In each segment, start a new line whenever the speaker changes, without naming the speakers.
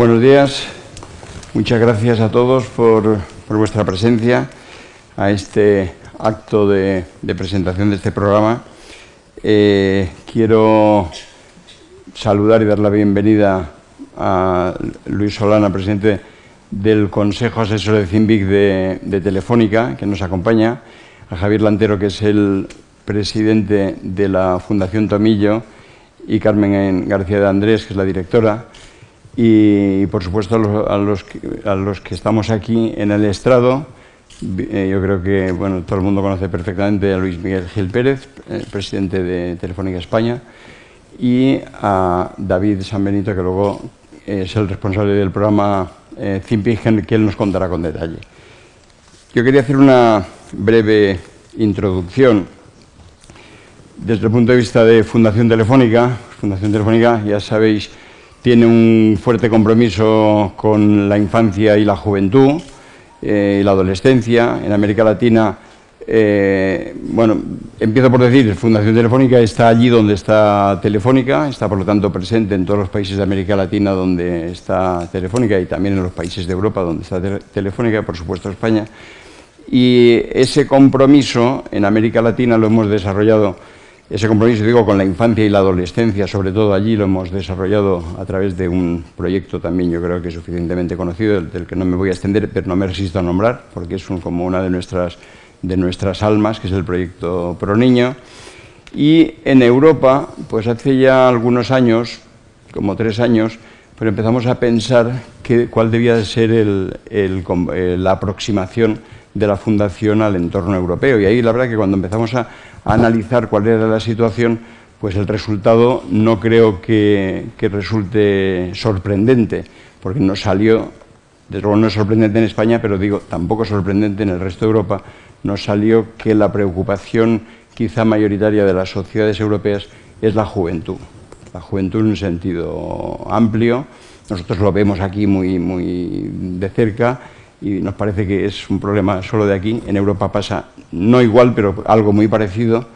Buenos días. Muchas gracias a todos por, vuestra presencia a este acto de, presentación de este programa. Eh, quiero saludar y dar la bienvenida a Luis Solana, presidente del Consejo Asesor de CIMBIC de, Telefónica, que nos acompaña, a Javier Lantero, que es el presidente de la Fundación Tomillo, y Carmen García de Andrés, que es la directora, y, por supuesto a los, que estamos aquí en el estrado, eh, yo creo que bueno, todo el mundo conoce perfectamente a Luis Miguel Gil Pérez, eh, presidente de Telefónica España, y a David San Benito, que luego es el responsable del programa eh, que él nos contará con detalle. Yo quería hacer una breve introducción desde el punto de vista de Fundación Telefónica. Fundación Telefónica, ya sabéis, tiene un fuerte compromiso con la infancia y la juventud eh, y la adolescencia. En América Latina, eh, bueno, empiezo por decir, Fundación Telefónica está allí donde está Telefónica, está por lo tanto presente en todos los países de América Latina donde está Telefónica y también en los países de Europa donde está Telefónica, por supuesto España. Y ese compromiso en América Latina lo hemos desarrollado ese compromiso, digo, con la infancia y la adolescencia, sobre todo allí, lo hemos desarrollado a través de un proyecto también, yo creo que suficientemente conocido, del, que no me voy a extender, pero no me resisto a nombrar, porque es como una de nuestras, de nuestras almas, que es el proyecto Pro Niño. Y en Europa, pues hace ya algunos años, como tres años, pues empezamos a pensar que, cuál debía ser el, eh, la aproximación de la Fundación al entorno europeo. Y ahí la verdad que cuando empezamos a analizar cuál era la situación, pues el resultado no creo que, resulte sorprendente, porque no salió, desde luego no es sorprendente en España, pero digo, tampoco sorprendente en el resto de Europa, nos salió que la preocupación quizá mayoritaria de las sociedades europeas es la juventud. La juventud en un sentido amplio, nosotros lo vemos aquí muy, muy de cerca y nos parece que es un problema solo de aquí. En Europa pasa no igual, pero algo muy parecido.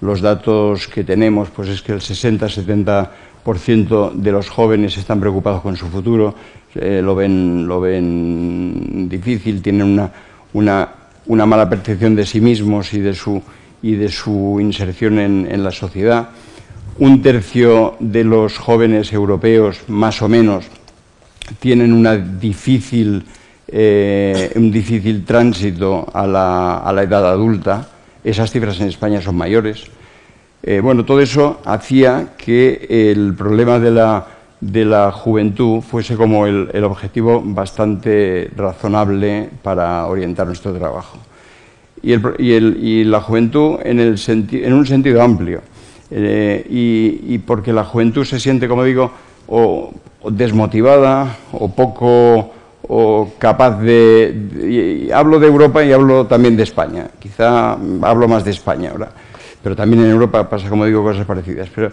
Los datos que tenemos pues es que el 60-70% de los jóvenes están preocupados con su futuro, eh, lo, ven, lo ven difícil, tienen una, una, una, mala percepción de sí mismos y de su, y de su inserción en, en la sociedad. Un tercio de los jóvenes europeos, más o menos, tienen una difícil eh, un difícil tránsito a la, edad adulta. Esas cifras en España son mayores. Eh, bueno, todo eso hacía que el problema de la, de la juventud fuese como el, objetivo bastante razonable para orientar nuestro trabajo. Y, y, la juventud en, el en un sentido amplio. Eh, y, porque la juventud se siente, como digo, o desmotivada o poco o capaz de, hablo de Europa y hablo también de España, quizá hablo más de España ahora, pero también en Europa pasa, como digo, cosas parecidas. Pero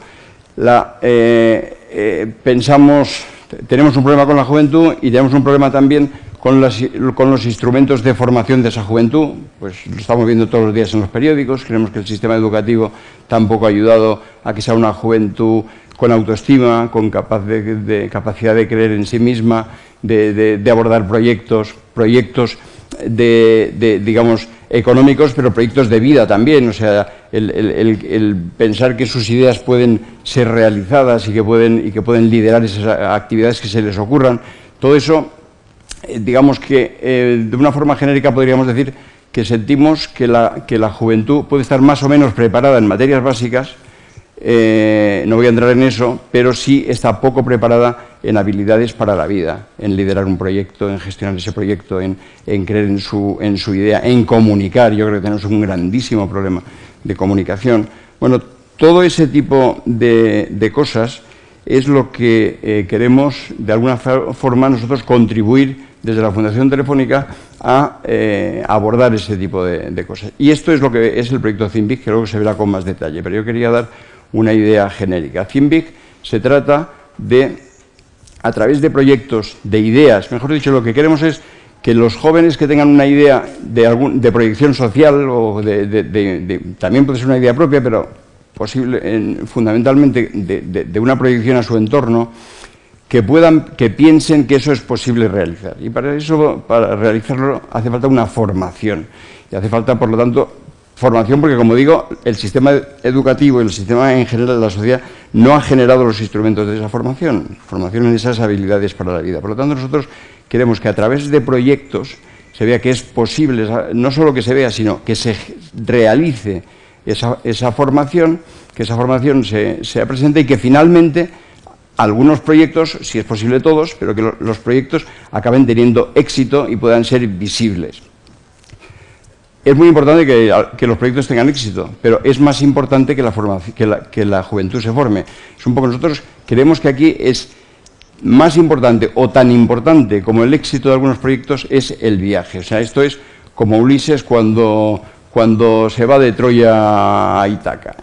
eh, eh, pensamos, tenemos un problema con la juventud y tenemos un problema también con, con, los instrumentos de formación de esa juventud, pues lo estamos viendo todos los días en los periódicos, creemos que el sistema educativo tampoco ha ayudado a que sea una juventud con autoestima, con de, capacidad de creer en sí misma, de, abordar proyectos, proyectos de, digamos, económicos, pero proyectos de vida también. O sea, el, pensar que sus ideas pueden ser realizadas y que pueden, y que pueden liderar esas actividades que se les ocurran. Todo eso, eh, digamos que eh, de una forma genérica podríamos decir que sentimos que la, que la juventud puede estar más o menos preparada en materias básicas, eh, no voy a entrar en eso, pero sí está poco preparada en habilidades para la vida, en liderar un proyecto, en gestionar ese proyecto, en, creer en su, en su, idea, en comunicar. Yo creo que tenemos un grandísimo problema de comunicación. Bueno, todo ese tipo de, cosas es lo que eh, queremos, de alguna forma, nosotros contribuir desde la Fundación Telefónica a eh, abordar ese tipo de, cosas. Y esto es lo que es el proyecto CIMBIC, que luego se verá con más detalle. Pero yo quería dar una idea genérica. CIMBIC se trata de, a través de proyectos, de ideas, mejor dicho, lo que queremos es que los jóvenes que tengan una idea de, algún, de proyección social, o de, también puede ser una idea propia, pero posible, fundamentalmente de, una proyección a su entorno, que puedan, que piensen que eso es posible realizar. Y para eso, para realizarlo, hace falta una formación. Y hace falta, por lo tanto, formación porque, como digo, el sistema educativo y el sistema en general de la sociedad no ha generado los instrumentos de esa formación, formación en esas habilidades para la vida. Por lo tanto, nosotros queremos que a través de proyectos se vea que es posible, no solo que se vea, sino que se realice esa, formación, que esa formación se, sea presente y que finalmente algunos proyectos, si es posible todos, pero que los proyectos acaben teniendo éxito y puedan ser visibles. Es muy importante que, los proyectos tengan éxito, pero es más importante que la, que la, juventud se forme. Es un poco nosotros creemos que aquí es más importante o tan importante como el éxito de algunos proyectos es el viaje. O sea, esto es como Ulises cuando, cuando se va de Troya a Ítaca.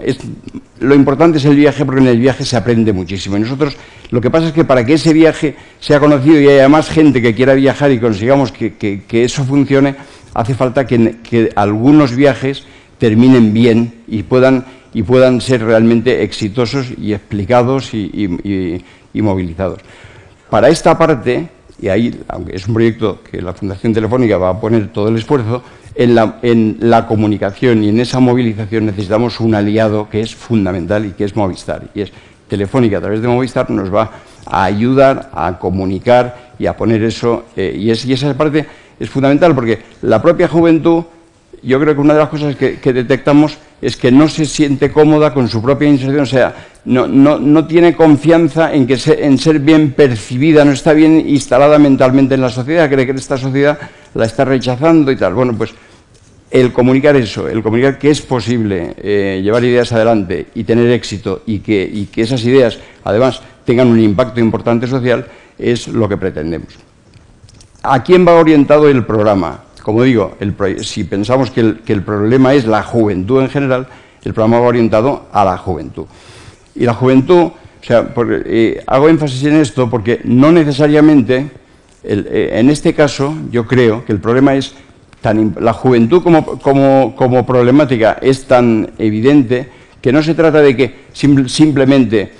lo importante es el viaje porque en el viaje se aprende muchísimo. Y nosotros lo que pasa es que para que ese viaje sea conocido y haya más gente que quiera viajar y consigamos que eso funcione, hace falta que, algunos viajes terminen bien y puedan, y puedan ser realmente exitosos y explicados y, movilizados. Para esta parte, y ahí, aunque es un proyecto que la Fundación Telefónica va a poner todo el esfuerzo, en la, en la, comunicación y en esa movilización necesitamos un aliado que es fundamental y que es Movistar. Y es Telefónica a través de Movistar nos va a ayudar a comunicar y a poner eso. Eh, y, es, y esa parte es fundamental porque la propia juventud, yo creo que una de las cosas que, detectamos es que no se siente cómoda con su propia inserción, o sea, no, tiene confianza en, que en ser bien percibida, no está bien instalada mentalmente en la sociedad, cree que esta sociedad la está rechazando y tal. Bueno, pues el comunicar eso, el comunicar que es posible eh, llevar ideas adelante y tener éxito y que, y que esas ideas, además, tengan un impacto importante social, es lo que pretendemos. ¿A quién va orientado el programa? Como digo, si pensamos que el, problema es la juventud en general, el programa va orientado a la juventud. Y la juventud, o sea, eh, hago énfasis en esto porque no necesariamente, eh, en este caso, yo creo que el problema es tan, la juventud como, problemática es tan evidente que no se trata de que simplemente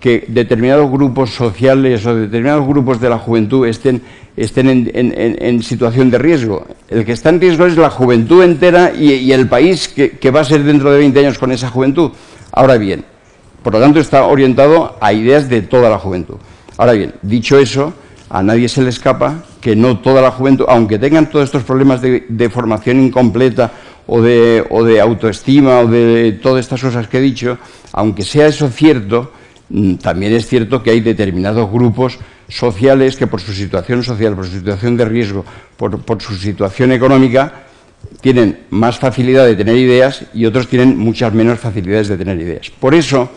que determinados grupos sociales o determinados grupos de la juventud estén, estén en, situación de riesgo. El que está en riesgo es la juventud entera y, el país que, va a ser dentro de 20 años con esa juventud. Ahora bien, por lo tanto está orientado a ideas de toda la juventud. Ahora bien, dicho eso, a nadie se le escapa que no toda la juventud, aunque tengan todos estos problemas de, de formación incompleta o de, o de autoestima o de todas estas cosas que he dicho, aunque sea eso cierto, también es cierto que hay determinados grupos sociales que por su situación social, por su situación de riesgo, por, su situación económica, tienen más facilidad de tener ideas y otros tienen muchas menos facilidades de tener ideas. Por eso,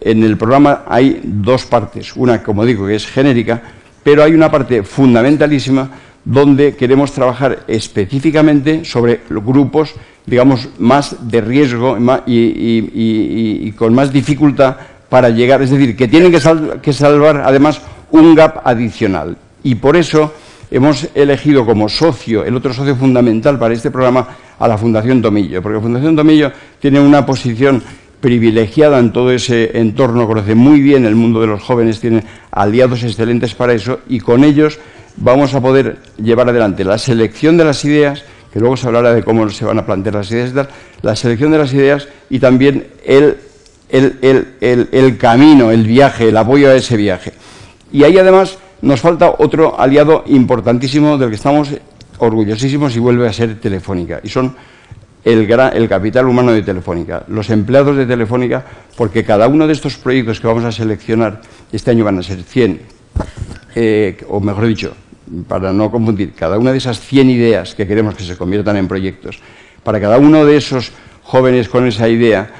en el programa hay dos partes. Una, como digo, que es genérica, pero hay una parte fundamentalísima donde queremos trabajar específicamente sobre grupos, digamos, más de riesgo y con más dificultad para llegar, es decir, que tienen que, salvar además un gap adicional. Y por eso hemos elegido como socio, el otro socio fundamental para este programa, a la Fundación Tomillo, porque la Fundación Tomillo tiene una posición privilegiada en todo ese entorno, conoce muy bien el mundo de los jóvenes, tiene aliados excelentes para eso y con ellos vamos a poder llevar adelante la selección de las ideas, que luego se hablará de cómo se van a plantear las ideas y tal, la selección de las ideas y también el el, camino, el viaje, el apoyo a ese viaje. Y ahí además nos falta otro aliado importantísimo del que estamos orgullosísimos y vuelve a ser Telefónica. Y son el, capital humano de Telefónica, los empleados de Telefónica, porque cada uno de estos proyectos que vamos a seleccionar, este año van a ser 100, eh, o mejor dicho, para no confundir, cada una de esas 100 ideas que queremos que se conviertan en proyectos, para cada uno de esos jóvenes con esa idea,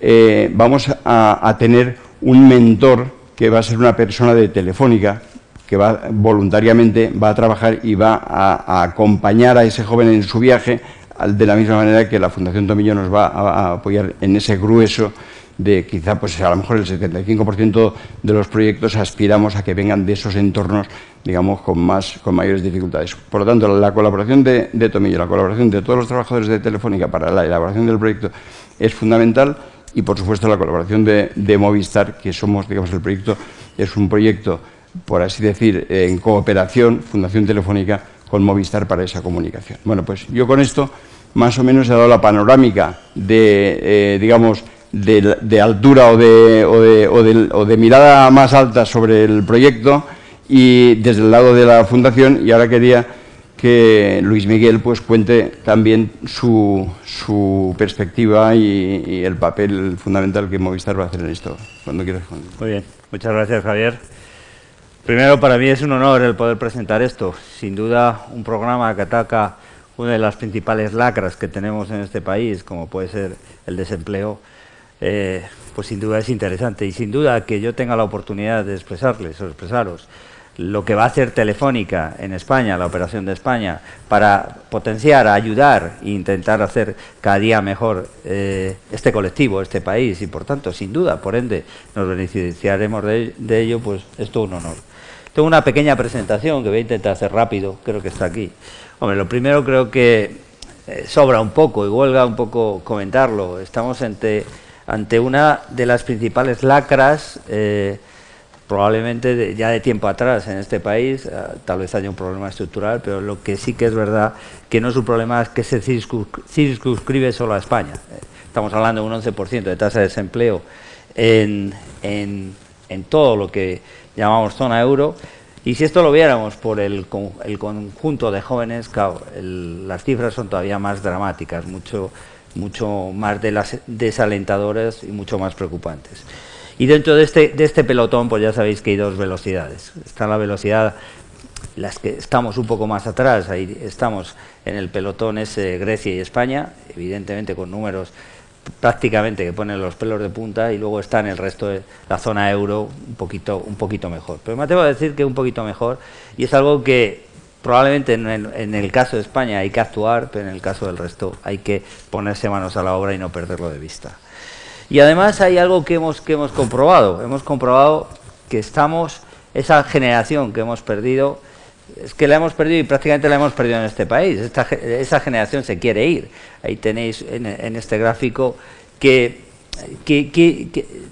eh, vamos a, tener un mentor que va a ser una persona de Telefónica, que va voluntariamente va a trabajar y va a, acompañar a ese joven en su viaje, de la misma manera que la Fundación Tomillo nos va a, apoyar en ese grueso de quizá pues a lo mejor el 75% de los proyectos aspiramos a que vengan de esos entornos digamos con más con mayores dificultades. Por lo tanto, la colaboración de, de Tomillo, la colaboración de todos los trabajadores de Telefónica para la elaboración del proyecto es fundamental y por supuesto la colaboración de, Movistar, que somos, digamos, el proyecto es un proyecto por así decir, en cooperación, Fundación Telefónica, con Movistar para esa comunicación. Bueno, pues yo con esto más o menos he dado la panorámica de, eh, digamos, de, altura o de, o de, mirada más alta sobre el proyecto y desde el lado de la Fundación y ahora quería que Luis Miguel pues cuente también su, su perspectiva y, el papel fundamental que Movistar va a hacer en esto. Cuando quieras,
Muy bien, muchas gracias Javier. Primero, para mí es un honor el poder presentar esto. Sin duda, un programa que ataca una de las principales lacras que tenemos en este país, como puede ser el desempleo, eh, pues sin duda es interesante. Y sin duda que yo tenga la oportunidad de expresarles o expresaros lo que va a hacer Telefónica en España, la operación de España, para potenciar, ayudar e intentar hacer cada día mejor eh, este colectivo, este país, y por tanto, sin duda, por ende, nos beneficiaremos de, de ello, pues es todo un honor. Tengo una pequeña presentación que voy a intentar hacer rápido, creo que está aquí. Hombre, lo primero creo que eh, sobra un poco y huelga un poco comentarlo. Estamos ante, ante una de las principales lacras, eh, probablemente ya de tiempo atrás en este país, eh, tal vez haya un problema estructural, pero lo que sí que es verdad que no es un problema que se circunscribe solo a España. Estamos hablando de un 11% de tasa de desempleo en, en, en todo lo que llamamos zona euro. Y si esto lo viéramos por el, el conjunto de jóvenes, claro, las cifras son todavía más dramáticas, mucho, mucho más de desalentadoras y mucho más preocupantes. Y dentro de este, de este pelotón, pues ya sabéis que hay dos velocidades. Está la velocidad, las que estamos un poco más atrás, ahí estamos en el pelotón es Grecia y España, evidentemente con números prácticamente que ponen los pelos de punta y luego está en el resto de la zona euro un poquito, un poquito mejor. Pero me atrevo a decir que un poquito mejor y es algo que probablemente en el, en el, caso de España hay que actuar, pero en el caso del resto hay que ponerse manos a la obra y no perderlo de vista. Y además hay algo que hemos, que hemos comprobado. Hemos comprobado que estamos, esa generación que hemos perdido, es que la hemos perdido y prácticamente la hemos perdido en este país. esa generación se quiere ir. Ahí tenéis en, este gráfico que,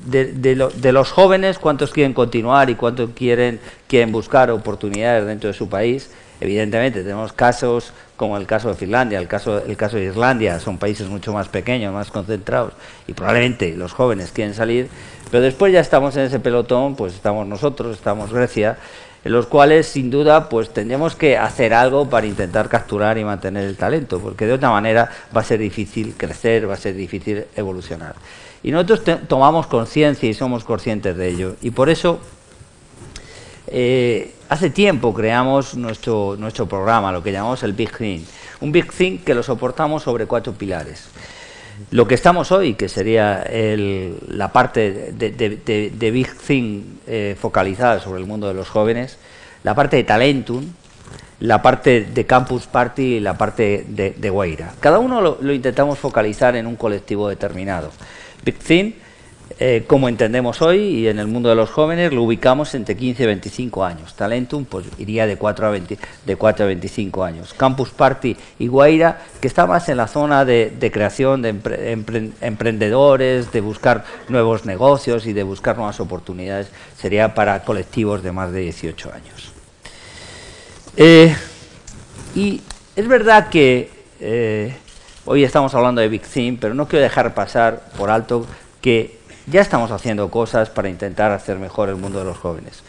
de, los jóvenes, cuántos quieren continuar y cuántos quieren, quieren buscar oportunidades dentro de su país. Evidentemente tenemos casos como el caso de Finlandia, el caso, el caso de Islandia, son países mucho más pequeños, más concentrados y probablemente los jóvenes quieren salir, pero después ya estamos en ese pelotón, pues estamos nosotros, estamos Grecia, en los cuales sin duda pues tendremos que hacer algo para intentar capturar y mantener el talento, porque de otra manera va a ser difícil crecer, va a ser difícil evolucionar. Y nosotros tomamos conciencia y somos conscientes de ello. Y por eso eh, hace tiempo creamos nuestro, nuestro programa, lo que llamamos el Big Thing. Un Big Thing que lo soportamos sobre cuatro pilares. Lo que estamos hoy, que sería la parte de, Big Thing eh, focalizada sobre el mundo de los jóvenes, la parte de Talentum, la parte de Campus Party y la parte de, Guaira. Cada uno lo, lo, intentamos focalizar en un colectivo determinado. Big Thing eh, como entendemos hoy y en el mundo de los jóvenes, lo ubicamos entre 15 y 25 años. Talentum pues iría de 4 a, de 4 a 25 años. Campus Party y Guaira, que está más en la zona de, creación de emprendedores, de buscar nuevos negocios y de buscar nuevas oportunidades, sería para colectivos de más de 18 años. Eh, y es verdad que eh, hoy estamos hablando de Big Thing, pero no quiero dejar pasar por alto que ya estamos haciendo cosas para intentar hacer mejor el mundo de los jóvenes.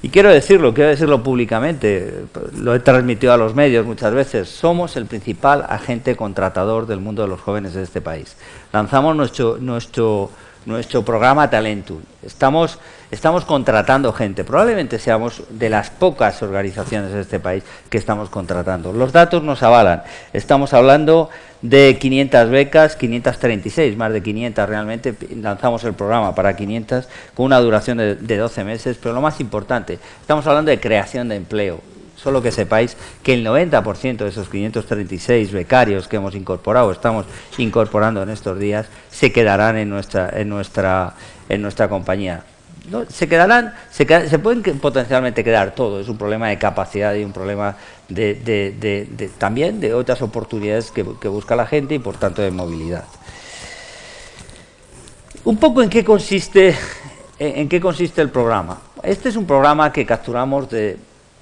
Y quiero decirlo, quiero decirlo públicamente, lo he transmitido a los medios muchas veces, somos el principal agente contratador del mundo de los jóvenes de este país. Lanzamos nuestro, nuestro, nuestro programa Talentum. Estamos, estamos contratando gente, probablemente seamos de las pocas organizaciones de este país que estamos contratando. Los datos nos avalan, estamos hablando de 500 becas, 536, más de 500 realmente, lanzamos el programa para 500 con una duración de, 12 meses, pero lo más importante, estamos hablando de creación de empleo. Solo que sepáis que el 90% de esos 536 becarios que hemos incorporado, estamos incorporando en estos días, se quedarán en nuestra, en nuestra, en nuestra compañía se quedarán, se, pueden potencialmente quedar todos, es un problema de capacidad y un problema de, también de otras oportunidades que, busca la gente y por tanto de movilidad. Un poco en qué consiste, en qué consiste el programa. Este es un programa que capturamos de,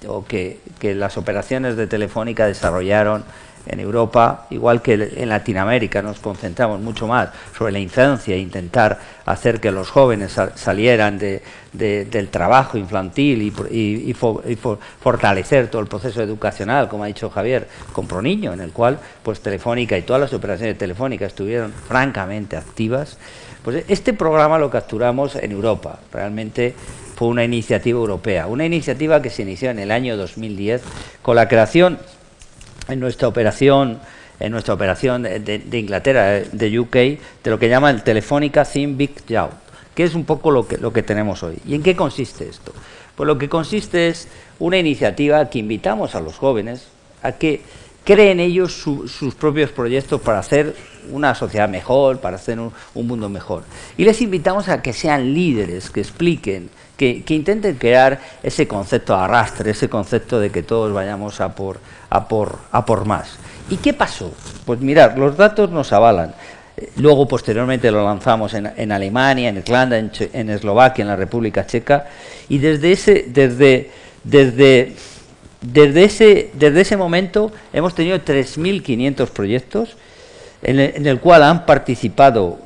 o que, las operaciones de Telefónica desarrollaron en Europa, igual que en Latinoamérica, nos concentramos mucho más sobre la infancia e intentar hacer que los jóvenes salieran del trabajo infantil y, fortalecer todo el proceso educacional, como ha dicho Javier, con Proniño, en el cual pues Telefónica y todas las operaciones telefónicas estuvieron francamente activas. Pues este programa lo capturamos en Europa, realmente fue una iniciativa europea, una iniciativa que se inició en el año 2010 con la creación en nuestra operación en nuestra operación de, Inglaterra, de UK, de lo que llaman el Telefónica Think Big Job, que es un poco lo que, lo que tenemos hoy. ¿Y en qué consiste esto? Pues lo que consiste es una iniciativa que invitamos a los jóvenes a que creen ellos sus propios proyectos para hacer una sociedad mejor, para hacer un, mundo mejor. Y les invitamos a que sean líderes, que expliquen, que, intenten crear ese concepto de arrastre, ese concepto de que todos vayamos a por, a por, a por más. ¿Y qué pasó? Pues mirar, los datos nos avalan. Luego, posteriormente, lo lanzamos en, Alemania, en Irlanda, en, en, Eslovaquia, en la República Checa, y desde ese, desde, desde desde ese, desde ese momento hemos tenido 3.500 proyectos en el, cual han participado,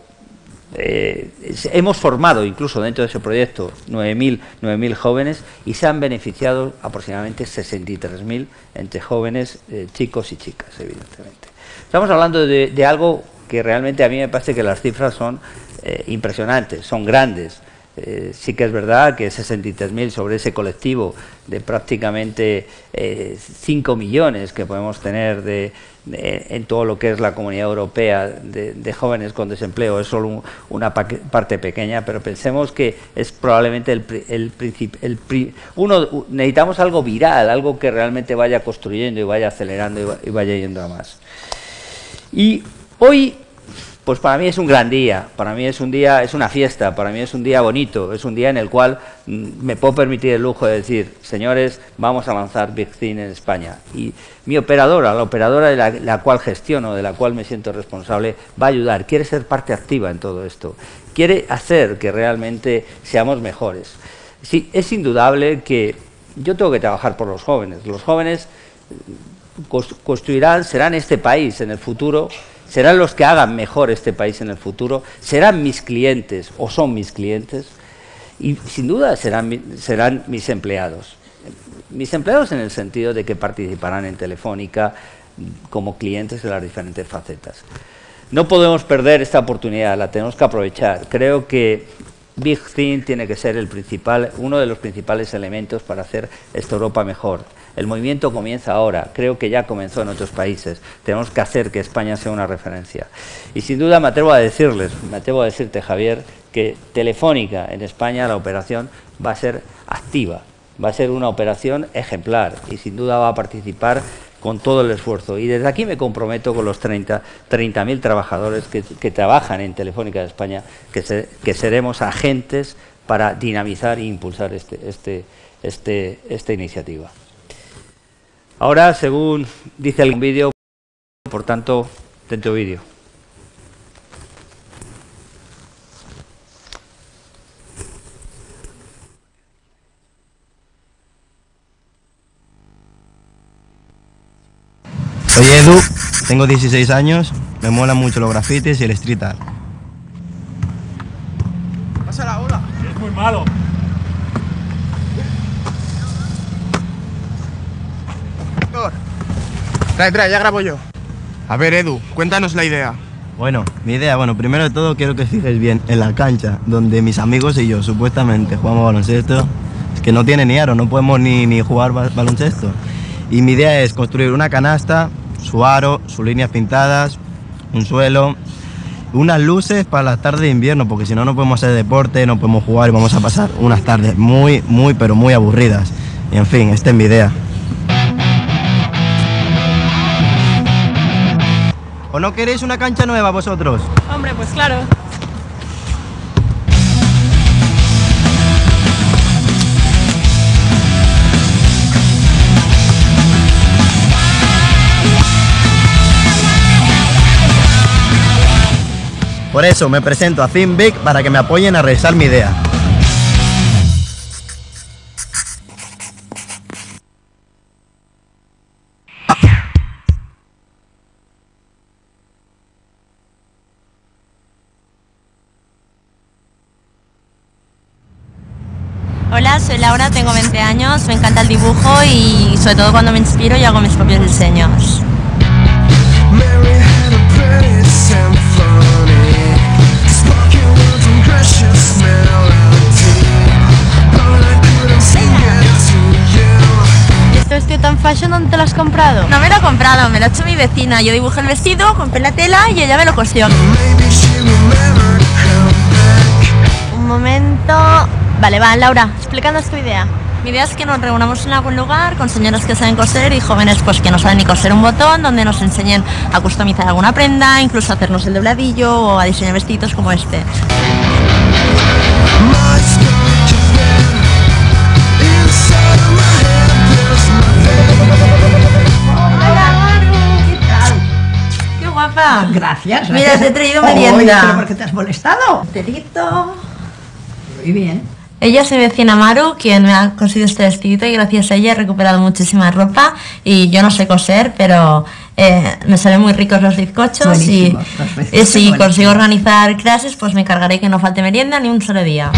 eh, hemos formado incluso dentro de ese proyecto 9.000 jóvenes y se han beneficiado aproximadamente 63.000 entre jóvenes, eh, chicos y chicas, evidentemente. Estamos hablando de, algo que realmente a mí me parece que las cifras son eh, impresionantes, son grandes. Eh, sí que es verdad que 63.000 sobre ese colectivo de prácticamente 5 eh, millones que podemos tener de, en todo lo que es la comunidad europea de, jóvenes con desempleo es solo una parte pequeña, pero pensemos que es probablemente el, el, el, uno necesitamos algo viral, algo que realmente vaya construyendo y vaya acelerando y vaya yendo a más. Y hoy pues para mí es un gran día, para mí es un día, es una fiesta, para mí es un día bonito, es un día en el cual mm, me puedo permitir el lujo de decir, señores, vamos a lanzar Big en España. Y mi operadora, la operadora de la, cual gestiono, de la cual me siento responsable, va a ayudar, quiere ser parte activa en todo esto, quiere hacer que realmente seamos mejores. Sí, es indudable que yo tengo que trabajar por los jóvenes. Los jóvenes mm, construirán, serán este país en el futuro serán los que hagan mejor este país en el futuro, serán mis clientes o son mis clientes y sin duda serán, serán mis empleados. Mis empleados en el sentido de que participarán en Telefónica como clientes de las diferentes facetas. No podemos perder esta oportunidad, la tenemos que aprovechar. Creo que Big Thing tiene que ser el principal, uno de los principales elementos para hacer esta Europa mejor. El movimiento comienza ahora, creo que ya comenzó en otros países. Tenemos que hacer que España sea una referencia. Y sin duda me atrevo a decirles, me atrevo a decirte Javier, que Telefónica en España la operación va a ser activa, va a ser una operación ejemplar y sin duda va a participar con todo el esfuerzo. Y desde aquí me comprometo con los 30.000 30 trabajadores que, trabajan en Telefónica de España, que, que seremos agentes para dinamizar e impulsar este, este, este, esta iniciativa. Ahora, según dice el vídeo, por tanto, dentro vídeo.
Soy Edu, tengo 16 años, me mola mucho los grafitis y el street art.
Pasa la ola. Es muy malo. Trae, trae, ya grabo yo. A ver, Edu, cuéntanos la idea.
Bueno, mi idea, bueno, primero de todo quiero que fijes bien en la cancha donde mis amigos y yo supuestamente jugamos baloncesto. Es que no tiene ni aro, no podemos ni, ni jugar baloncesto. Y mi idea es construir una canasta, su aro, sus líneas pintadas, un suelo, unas luces para las tardes de invierno, porque si no, no podemos hacer deporte, no podemos jugar y vamos a pasar unas tardes muy, muy, pero muy aburridas. Y en fin, esta es mi idea. ¿O no queréis una cancha nueva vosotros?
Hombre, pues claro.
Por eso me presento a Think Big para que me apoyen a realizar mi idea.
Sobre todo cuando me inspiro y hago mis propios diseños.
¿Este vestido tan fashion dónde te lo has comprado?
No me lo he comprado, me lo ha hecho mi vecina. Yo dibujé el vestido, compré la tela y ella me lo cosió.
Un momento... Vale, va, Laura, explícanos tu idea.
Mi idea es que nos reunamos en algún lugar con señoras que saben coser y jóvenes pues que no saben ni coser un botón, donde nos enseñen a customizar alguna prenda, incluso a hacernos el dobladillo o a diseñar vestidos como este.
¡Qué guapa!
Gracias.
Mira, te he traído merienda.
¿pero ¿Por qué te has molestado?
Telito.
Muy bien.
Ella es mi vecina Maru, quien me ha cosido este vestidito y gracias a ella he recuperado muchísima ropa y yo no sé coser, pero eh, me salen muy ricos los bizcochos y, y si consigo organizar clases pues me encargaré que no falte merienda ni un solo día.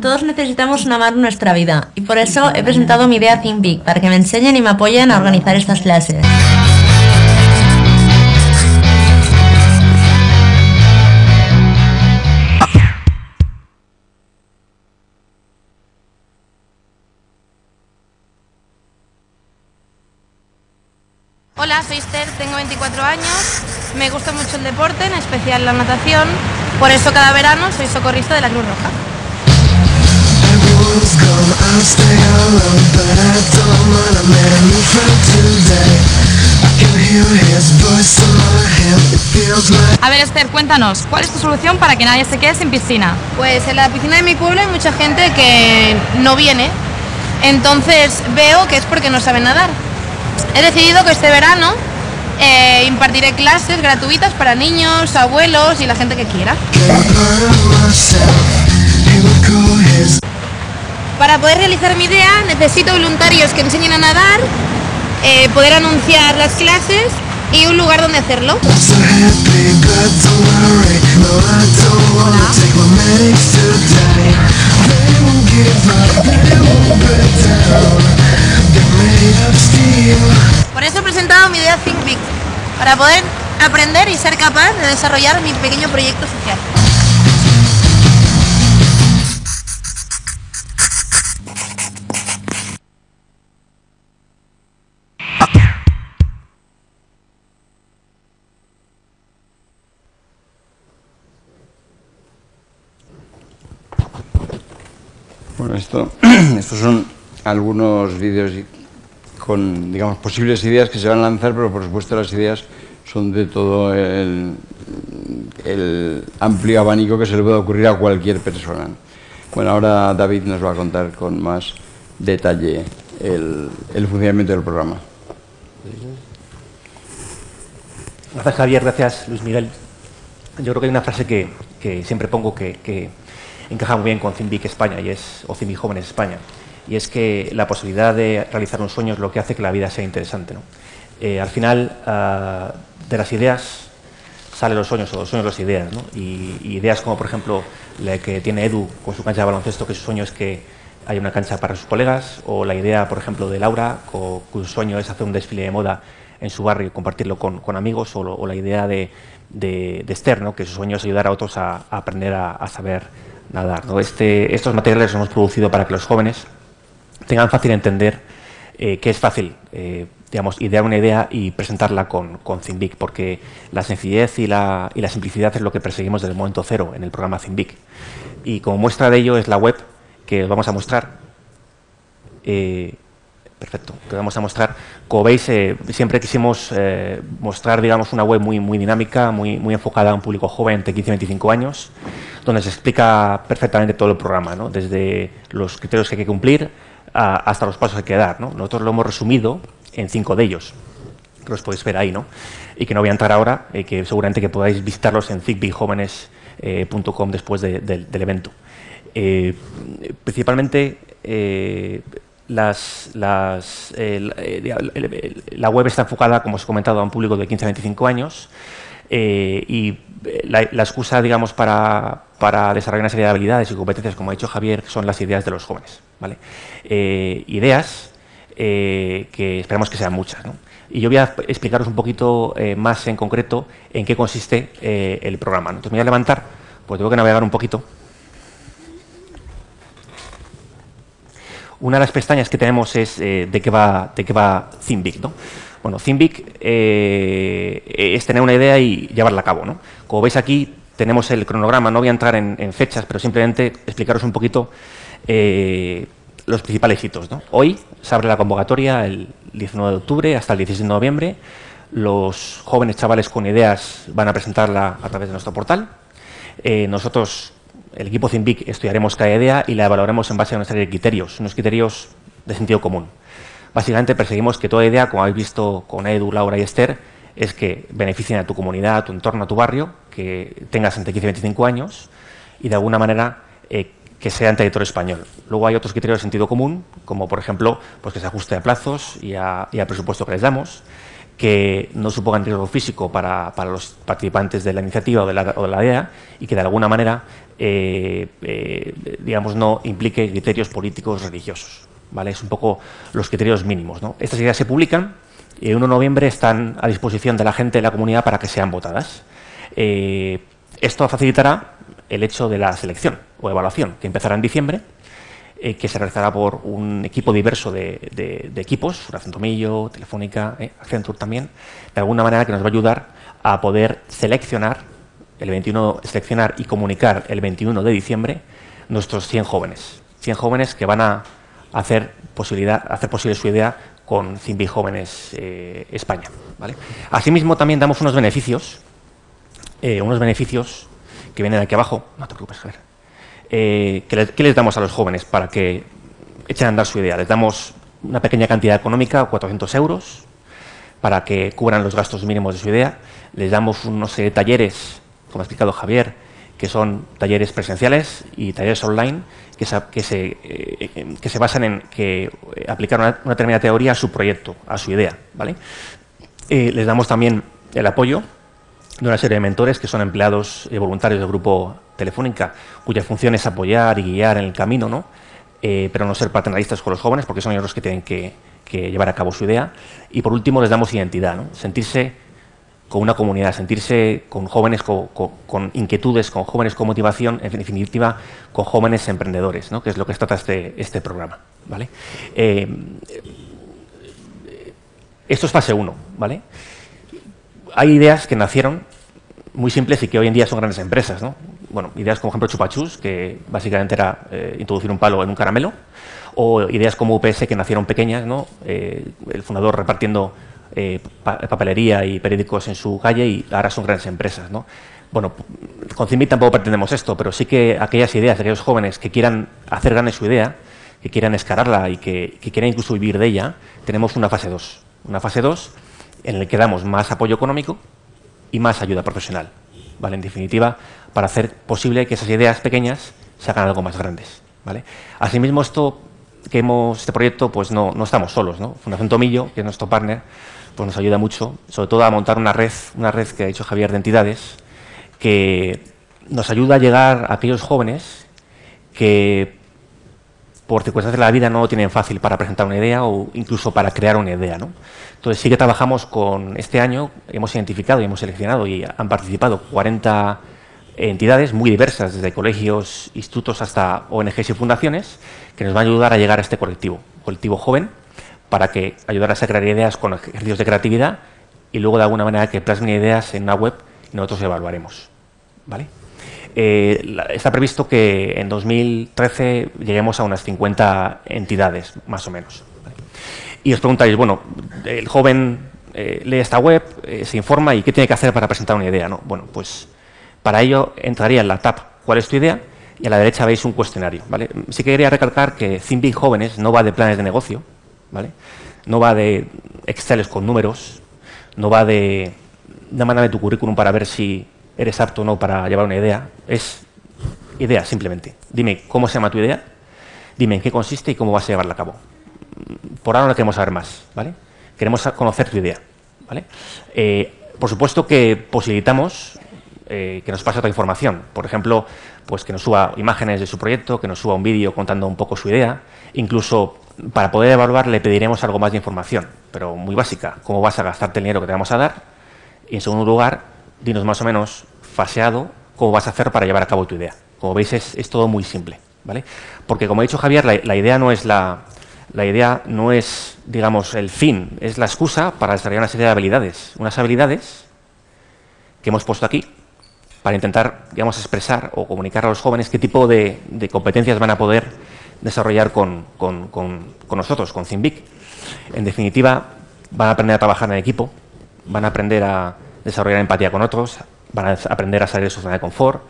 Todos necesitamos una Maru en nuestra vida y por eso he presentado mi idea Think Big para que me enseñen y me apoyen a organizar estas clases.
Soy Esther, tengo 24 años, me gusta mucho el deporte, en especial la natación, por eso cada verano soy socorrista de la Cruz Roja.
A ver, Esther, cuéntanos, ¿cuál es tu solución para que nadie se quede sin piscina?
Pues en la piscina de mi pueblo hay mucha gente que no viene, entonces veo que es porque no sabe nadar. He decidido que este verano eh, impartiré clases gratuitas para niños, abuelos y la gente que quiera. Para poder realizar mi idea necesito voluntarios que enseñen a nadar, eh, poder anunciar las clases y un lugar donde hacerlo. Por eso he presentado mi idea Think Big, para poder aprender y ser capaz de desarrollar mi pequeño proyecto social.
Bueno, esto, estos son algunos vídeos con, digamos, posibles ideas que se van a lanzar, pero por supuesto las ideas son de todo el, el amplio abanico que se le puede ocurrir a cualquier persona. Bueno, ahora David nos va a contar con más detalle el, el funcionamiento del programa.
Gracias Javier, gracias Luis Miguel. Yo creo que hay una frase que, que siempre pongo que, que encaja muy bien con Cimbic España y es, o Cimbic Jóvenes España. Y es que la posibilidad de realizar un sueño es lo que hace que la vida sea interesante. ¿no? Eh, al final, ah, de las ideas salen los sueños o los sueños las ideas. ¿no? Y, ideas como, por ejemplo, la que tiene Edu con su cancha de baloncesto, que su sueño es que haya una cancha para sus colegas, o la idea, por ejemplo, de Laura, cuyo sueño es hacer un desfile de moda en su barrio y compartirlo con, amigos, o, la idea de, de, de Esther, que su sueño es ayudar a otros a, a aprender a, a saber nadar. ¿no? Este, estos materiales los hemos producido para que los jóvenes tengan fácil entender eh, que es fácil, eh, digamos, idear una idea y presentarla con, con porque la sencillez y la, y la simplicidad es lo que perseguimos desde el momento cero en el programa Cimbic. Y como muestra de ello es la web que os vamos a mostrar. Eh, perfecto, que vamos a mostrar. Como veis, eh, siempre quisimos mostrar, digamos, una web muy, dinámica, muy, muy enfocada a un público joven entre 15 y 25 años, donde se explica perfectamente todo el programa, ¿no? desde los criterios que hay que cumplir hasta los pasos que dar. ¿no? Nosotros lo hemos resumido en cinco de ellos, los podéis ver ahí, ¿no? y que no voy a entrar ahora, eh, que seguramente que podáis visitarlos en zigbeejovenes.com después de- del- evento. Eh, principalmente eh, eh, la- eh, web está enfocada, como os he comentado, a un público de 15 a 25 años eh, y eh, la excusa, digamos, para, para desarrollar una serie de habilidades y competencias, como ha dicho Javier, son las ideas de los jóvenes. ¿vale? Eh, ideas eh, que esperamos que sean muchas. Y yo voy a explicaros un poquito eh, más en concreto en qué consiste el programa. ¿no? Entonces me voy a levantar, pues tengo que navegar un poquito. Una de las pestañas que tenemos es de qué va, de qué va Thinvic, ¿no? Bueno, Thinvic eh, es tener una idea y llevarla a cabo, ¿no? Como veis aquí tenemos el cronograma, no voy a entrar en, fechas, pero simplemente explicaros un poquito eh, los principales hitos. Hoy se abre la convocatoria el 19 de octubre hasta el 16 de noviembre. Los jóvenes chavales con ideas van a presentarla a través de nuestro portal. Eh, nosotros, el equipo Thinvic, estudiaremos cada idea y la evaluaremos en base a una serie de criterios, unos criterios de sentido común. Básicamente perseguimos que toda idea, como habéis visto con Edu, Laura y Esther, es que beneficien a tu comunidad, a tu entorno, a tu barrio, que tengas entre 15 y 25 años y de alguna manera eh, que sea en territorio español. Luego hay otros criterios de sentido común, como por ejemplo pues que se ajuste a plazos y, a, presupuesto que les damos, que no supongan riesgo físico para, para los participantes de la iniciativa o de la, o de la idea y que de alguna manera eh, eh, digamos no implique criterios políticos religiosos. ¿vale? Es un poco los criterios mínimos. ¿no? Estas ideas se publican y el 1 de noviembre están a disposición de la gente de la comunidad para que sean votadas. Eh, esto facilitará el hecho de la selección o evaluación, que empezará en diciembre, eh, que se realizará por un equipo diverso de, de, equipos, Tomillo, Telefónica, eh, Accenture también, de alguna manera que nos va a ayudar a poder seleccionar el 21, seleccionar y comunicar el 21 de diciembre nuestros 100 jóvenes. 100 jóvenes que van a hacer, posibilidad, hacer posible su idea con Zimbi Jóvenes eh, España. ¿vale? Asimismo, también damos unos beneficios, eh, unos beneficios que vienen aquí abajo, no te preocupes, Javier, eh, ¿qué, le, ¿qué, les damos a los jóvenes para que echen a andar su idea? Les damos una pequeña cantidad económica, 400 euros, para que cubran los gastos mínimos de su idea. Les damos unos talleres, como ha explicado Javier, que son talleres presenciales y talleres online que se, que se, eh, que se basan en que eh, aplicar una, determinada teoría a su proyecto, a su idea. ¿vale? Eh, les damos también el apoyo de una serie de mentores que son empleados eh, voluntarios del grupo Telefónica, cuya función es apoyar y guiar en el camino, ¿no? Pero no ser paternalistas con los jóvenes, porque son ellos los que tienen que, que, llevar a cabo su idea. Y por último, les damos identidad, ¿no? sentirse con una comunidad, sentirse con jóvenes con, inquietudes, con jóvenes con motivación, en definitiva, con jóvenes emprendedores, ¿no? que es lo que trata este, este programa. ¿vale? Eh, esto es fase 1. ¿vale? Hay ideas que nacieron muy simples y que hoy en día son grandes empresas. ¿no? Bueno, ideas como, por ejemplo, Chupachus, que básicamente era eh, introducir un palo en un caramelo, o ideas como UPS, que nacieron pequeñas, ¿no? Eh, el fundador repartiendo eh, papelería y periódicos en su calle y ahora son grandes empresas. ¿no? Bueno, con CIMIT tampoco pretendemos esto, pero sí que aquellas ideas de aquellos jóvenes que quieran hacer grande su idea, que quieran escalarla y que, que quieran incluso vivir de ella, tenemos una fase 2. Una fase 2 en la que damos más apoyo económico y más ayuda profesional. ¿vale? En definitiva, para hacer posible que esas ideas pequeñas se hagan algo más grandes. ¿vale? Asimismo, esto que hemos, este proyecto, pues no, no estamos solos. ¿no? Fundación Tomillo, que es nuestro partner, pues nos ayuda mucho, sobre todo a montar una red, una red que ha dicho Javier de entidades, que nos ayuda a llegar a aquellos jóvenes que por circunstancias de la vida no lo tienen fácil para presentar una idea o incluso para crear una idea. ¿no? Entonces sí que trabajamos con este año, hemos identificado y hemos seleccionado y han participado 40 entidades muy diversas, desde colegios, institutos hasta ONGs y fundaciones, que nos van a ayudar a llegar a este colectivo, colectivo joven, para que ayudarás a crear ideas con ejercicios de creatividad y luego de alguna manera que plasmen ideas en una web y nosotros evaluaremos. ¿vale? Eh, está previsto que en 2013 lleguemos a unas 50 entidades, más o menos. Y os preguntáis, bueno, el joven eh, lee esta web, eh, se informa y qué tiene que hacer para presentar una idea. ¿no? Bueno, pues para ello entraría en la tab ¿Cuál es tu idea? Y a la derecha veis un cuestionario. ¿vale? Sí que quería recalcar que Think Jóvenes no va de planes de negocio, ¿vale? No va de Exceles con números, no va de de tu currículum para ver si eres apto o no para llevar una idea. Es idea, simplemente. Dime cómo se llama tu idea, dime en qué consiste y cómo vas a llevarla a cabo. Por ahora no queremos saber más, ¿vale? Queremos conocer tu idea, ¿vale? Eh, por supuesto que posibilitamos eh, que nos pase otra información. Por ejemplo, pues que nos suba imágenes de su proyecto, que nos suba un vídeo contando un poco su idea. Incluso para poder evaluar le pediremos algo más de información, pero muy básica. ¿Cómo vas a gastarte el dinero que te vamos a dar? Y en segundo lugar, dinos más o menos, faseado, cómo vas a hacer para llevar a cabo tu idea. Como veis, es, todo muy simple. ¿vale? Porque, como ha dicho Javier, la, idea no es la, la idea no es, digamos, el fin, es la excusa para desarrollar una serie de habilidades. Unas habilidades que hemos puesto aquí para intentar, digamos, expresar o comunicar a los jóvenes qué tipo de, competencias van a poder desarrollar con, nosotros, con Zimbic. En definitiva, van a aprender a trabajar en equipo, van a aprender a desarrollar empatía con otros, van a aprender a salir de su zona de confort,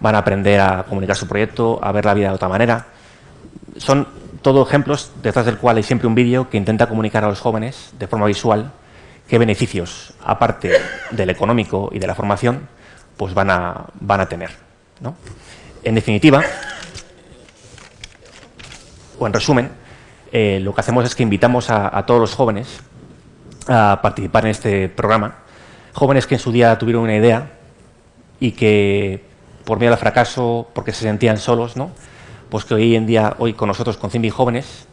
van a aprender a comunicar su proyecto, a ver la vida de otra manera. Son todos ejemplos detrás del cual hay siempre un vídeo que intenta comunicar a los jóvenes de forma visual qué beneficios, aparte del económico y de la formación, pues van a, van a tener. En definitiva, o en resumen, eh, lo que hacemos es que invitamos a, todos los jóvenes a participar en este programa, jóvenes que en su día tuvieron una idea y que por miedo al fracaso, porque se sentían solos, ¿no? pues que hoy en día, hoy con nosotros, con Cimbi Jóvenes,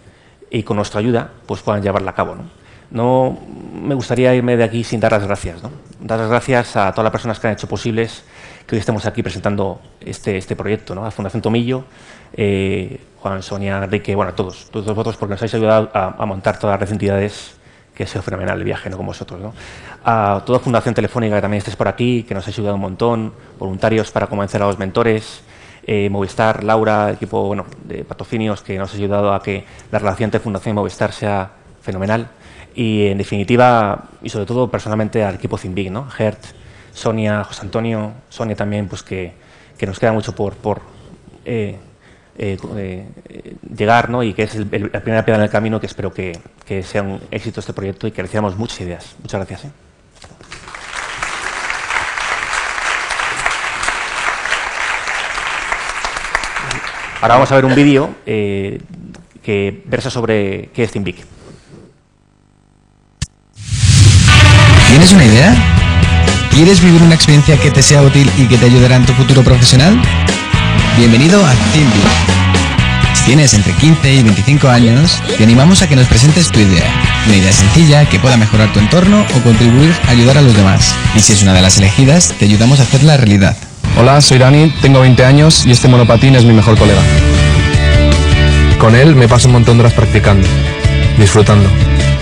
y con nuestra ayuda, pues puedan llevarla a cabo. ¿no? No me gustaría irme de aquí sin dar las gracias. ¿no? Dar las gracias a todas las personas que han hecho posibles que hoy estemos aquí presentando este, este proyecto, ¿no? a Fundación Tomillo, eh, Juan, Sonia, Enrique, bueno, a todos, todos vosotros, porque nos habéis ayudado a, montar todas las entidades que ha sido fenomenal el viaje, ¿no? con vosotros. ¿no? A toda Fundación Telefónica que también estés por aquí, que nos ha ayudado un montón, voluntarios para convencer a los mentores, eh, Movistar, Laura, equipo bueno, de patrocinios que nos ha ayudado a que la relación entre Fundación y Movistar sea fenomenal y en definitiva, y sobre todo personalmente al equipo Zimbig, ¿no? Gert, Sonia, José Antonio, Sonia también, pues que, que nos queda mucho por, por eh, eh, eh, llegar, ¿no? Y que es el, la primera piedra en el camino que espero que, que, sea un éxito este proyecto y que recibamos muchas ideas. Muchas gracias. Ahora vamos a ver un vídeo que versa sobre qué es Zimbig.
¿Tienes una idea? ¿Quieres vivir una experiencia que te sea útil y que te ayudará en tu futuro profesional? Bienvenido a TeamView. Si tienes entre 15 y 25 años, te animamos a que nos presentes tu idea. Una idea sencilla que pueda mejorar tu entorno o contribuir a ayudar a los demás. Y si es una de las elegidas, te ayudamos a hacerla realidad.
Hola, soy Dani, tengo 20 años y este monopatín es mi mejor colega. Con él me paso un montón de horas practicando, disfrutando.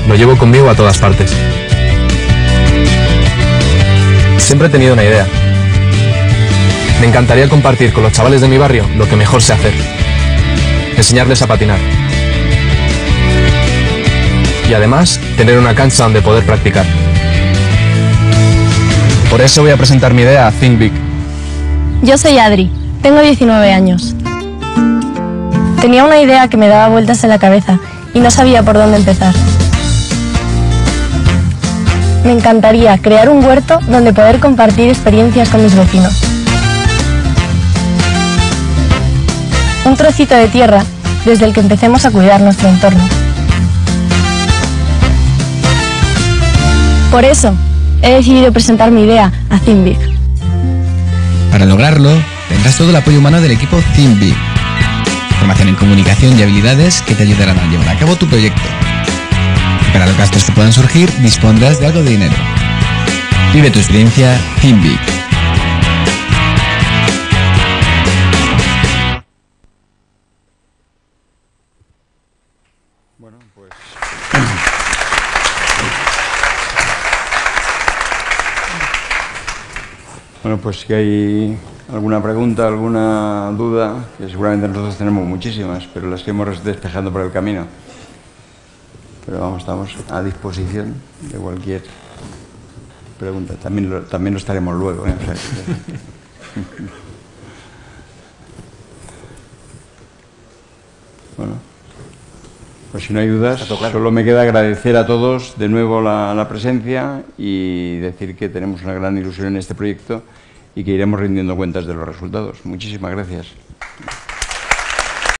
Lo llevo conmigo a todas partes. Siempre he tenido una idea. Me encantaría compartir con los chavales de mi barrio lo que mejor sé hacer. Enseñarles a patinar. Y además, tener una cancha donde poder practicar. Por eso voy a presentar mi idea a Think Big.
Yo soy Adri, tengo 19 años. Tenía una idea que me daba vueltas en la cabeza y no sabía por dónde empezar. Me encantaría crear un huerto donde poder compartir experiencias con mis vecinos. Un trocito de tierra desde el que empecemos a cuidar nuestro entorno. Por eso, he decidido presentar mi idea a Thimbig.
Para lograrlo, tendrás todo el apoyo humano del equipo Thimbig. Formación en comunicación y habilidades que te ayudarán a llevar a cabo tu proyecto para los gastos que puedan surgir, dispondrás de algo de dinero. Vive tu experiencia Big.
Bueno, pues... Bueno, pues si hay alguna pregunta, alguna duda, que seguramente nosotros tenemos muchísimas, pero las que hemos despejando por el camino. Pero vamos, estamos a disposición de cualquier pregunta. También lo, también lo estaremos luego. ¿eh? bueno, pues si no hay dudas, solo me queda agradecer a todos de nuevo la, la presencia y decir que tenemos una gran ilusión en este proyecto y que iremos rindiendo cuentas de los resultados. Muchísimas gracias.